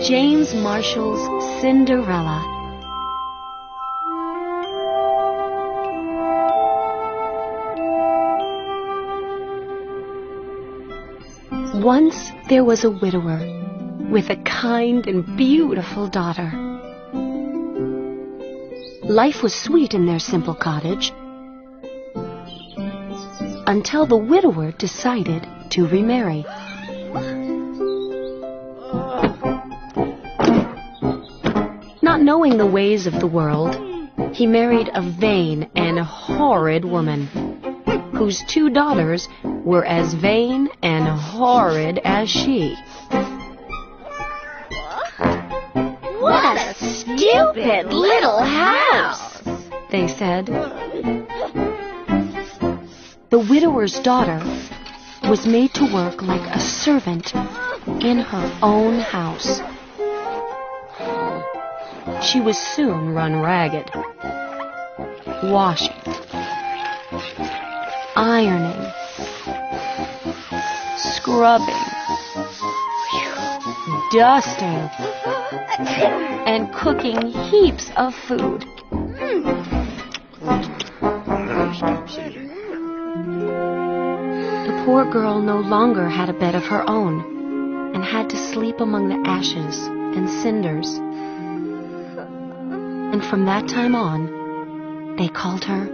James Marshall's Cinderella. Once there was a widower with a kind and beautiful daughter. Life was sweet in their simple cottage until the widower decided to remarry. Not knowing the ways of the world, he married a vain and horrid woman, whose two daughters were as vain and horrid as she. What a stupid little house, they said. The widower's daughter was made to work like a servant in her own house. She was soon run ragged. Washing, ironing, scrubbing, dusting, and cooking heaps of food. Poor girl no longer had a bed of her own and had to sleep among the ashes and cinders. And from that time on, they called her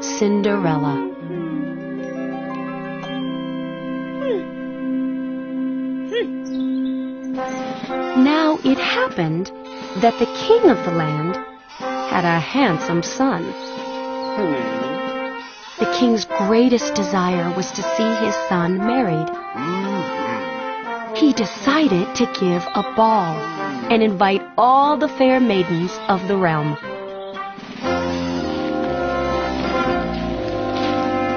Cinderella. Now it happened that the king of the land had a handsome son. Hmm. The king's greatest desire was to see his son married. He decided to give a ball and invite all the fair maidens of the realm.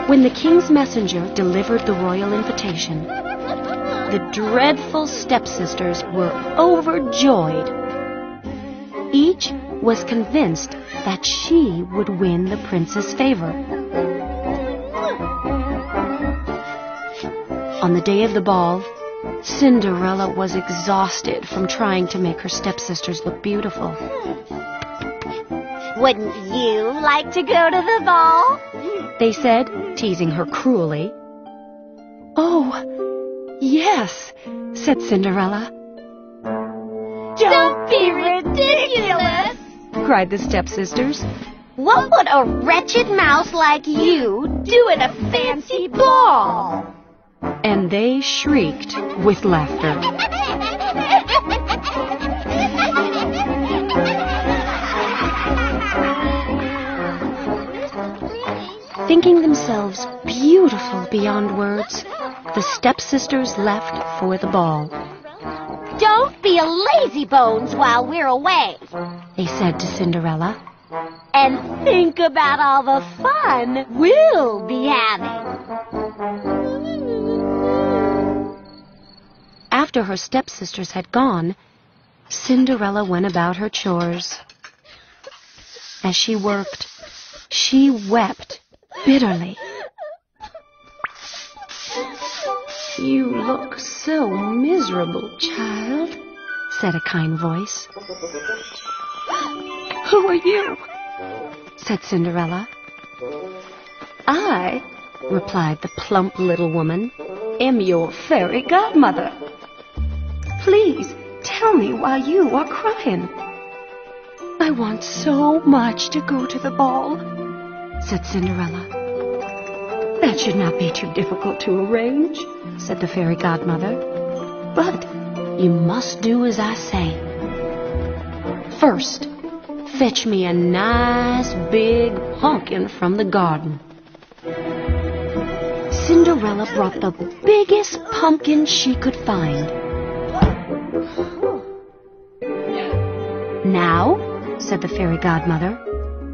When the king's messenger delivered the royal invitation, the dreadful stepsisters were overjoyed. Each was convinced that she would win the prince's favor. On the day of the ball, Cinderella was exhausted from trying to make her stepsisters look beautiful. Wouldn't you like to go to the ball? They said, teasing her cruelly. Oh, yes, said Cinderella. Don't be ridiculous! cried the stepsisters. What would a wretched mouse like you do at a fancy ball? And they shrieked with laughter. Thinking themselves beautiful beyond words, the stepsisters left for the ball. Don't be a lazy bones while we're away. They said to Cinderella. And think about all the fun we'll be having. After her stepsisters had gone, Cinderella went about her chores. As she worked, she wept bitterly. You look so miserable, child, said a kind voice. Who are you? said Cinderella. I, replied the plump little woman, am your fairy godmother. Please tell me why you are crying. I want so much to go to the ball, said Cinderella. That should not be too difficult to arrange, said the fairy godmother. But you must do as I say. First, fetch me a nice big pumpkin from the garden. Cinderella brought the biggest pumpkin she could find. Now, said the fairy godmother,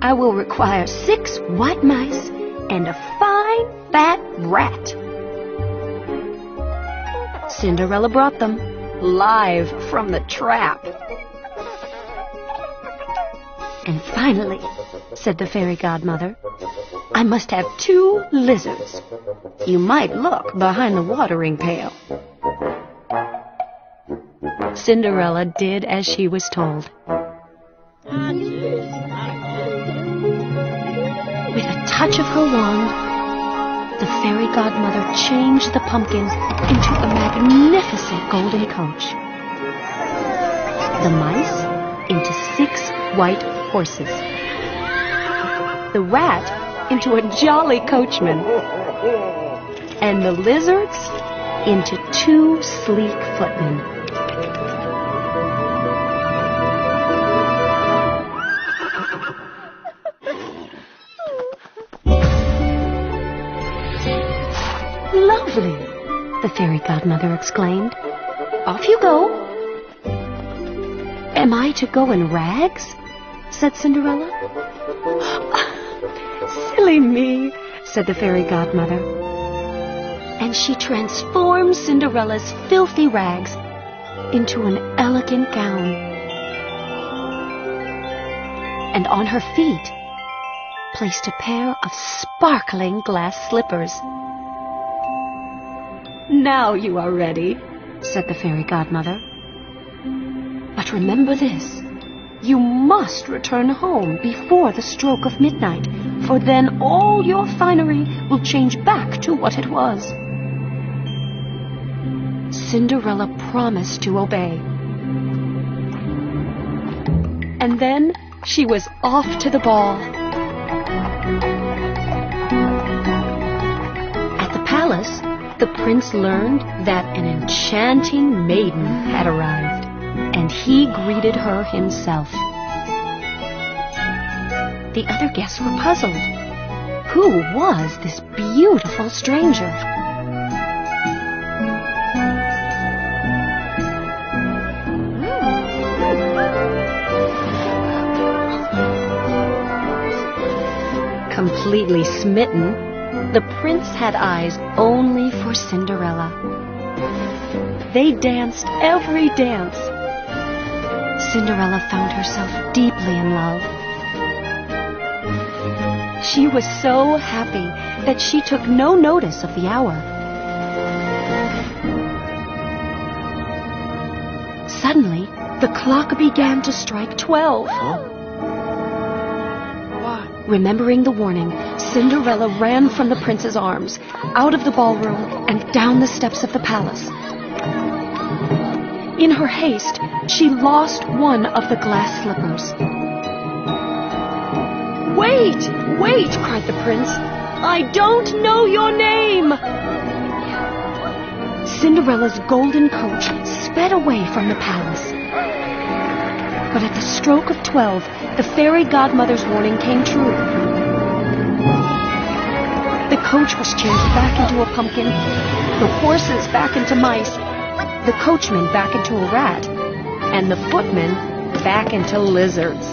I will require six white mice and a fine fat rat. Cinderella brought them, live from the trap. And finally, said the fairy godmother, I must have two lizards. you might look behind the watering pail. Cinderella did as she was told. With a touch of her wand, the fairy godmother changed the pumpkin into a magnificent golden coach. The mice into six white horses. The rat into a jolly coachman. And the lizards into two sleek footmen. The fairy godmother exclaimed. Off you go. Am I to go in rags? said Cinderella. Ah, silly me, said the fairy godmother. And she transformed Cinderella's filthy rags into an elegant gown. And on her feet placed a pair of sparkling glass slippers. Now you are ready, said the fairy godmother. But remember this. You must return home before the stroke of midnight, for then all your finery will change back to what it was. Cinderella promised to obey. And then she was off to the ball. The prince learned that an enchanting maiden had arrived, and he greeted her himself. The other guests were puzzled. Who was this beautiful stranger? Completely smitten, the prince had eyes only for Cinderella. They danced every dance. Cinderella found herself deeply in love. She was so happy that she took no notice of the hour. Suddenly, the clock began to strike twelve. Remembering the warning, Cinderella ran from the prince's arms, out of the ballroom, and down the steps of the palace. In her haste, she lost one of the glass slippers. Wait! Wait! cried the prince. I don't know your name! Cinderella's golden coach sped away from the palace. But at the stroke of twelve, the fairy godmother's warning came true. The coach was changed back into a pumpkin, the horses back into mice, the coachman back into a rat, and the footman back into lizards.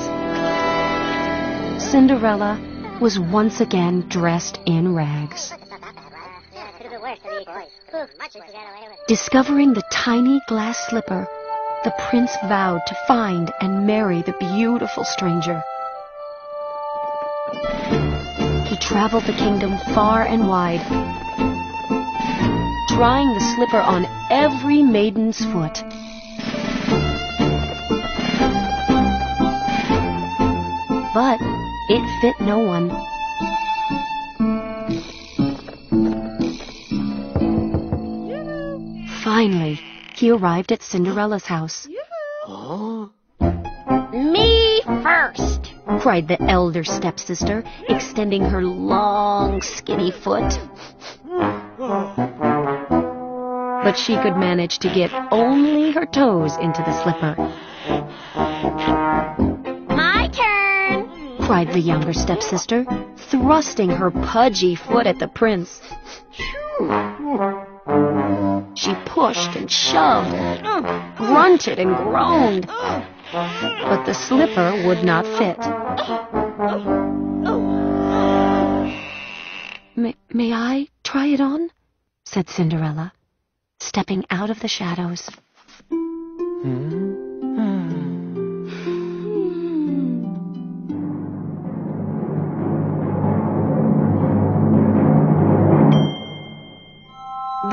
Cinderella was once again dressed in rags. Discovering the tiny glass slipper, the prince vowed to find and marry the beautiful stranger. He traveled the kingdom far and wide, trying the slipper on every maiden's foot. But it fit no one. Finally, he arrived at Cinderella's house. Me first. cried the elder stepsister, extending her long, skinny foot. But she could manage to get only her toes into the slipper, My turn. cried the younger stepsister, thrusting her pudgy foot at the prince. She pushed and shoved, grunted and groaned, but the slipper would not fit. May, may I try it on? said Cinderella, stepping out of the shadows. Hmm?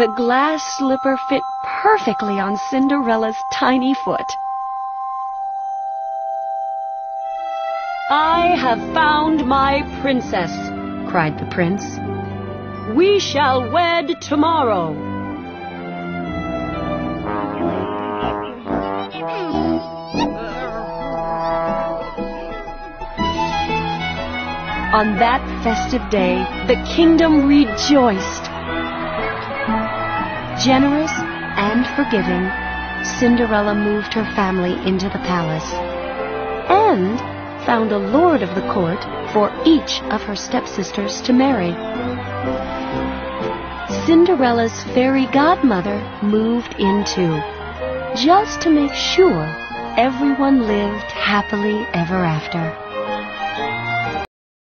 The glass slipper fit perfectly on Cinderella's tiny foot. I have found my princess, cried the prince. We shall wed tomorrow. On that festive day, the kingdom rejoiced. Generous and forgiving, Cinderella moved her family into the palace and found a lord of the court for each of her stepsisters to marry. Cinderella's fairy godmother moved in too, just to make sure everyone lived happily ever after.